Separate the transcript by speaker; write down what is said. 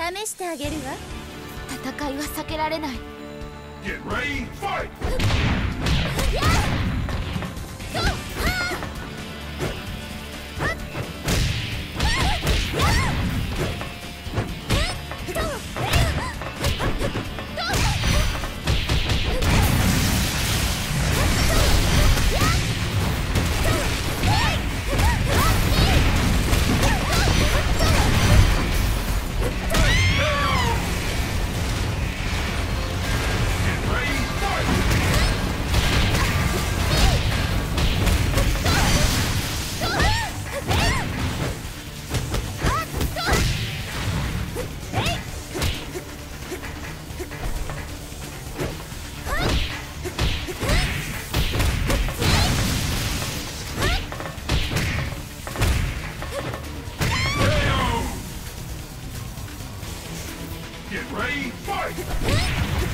Speaker 1: 試してあげるわ。
Speaker 2: 戦いは避けられない。
Speaker 3: Get ready, fight!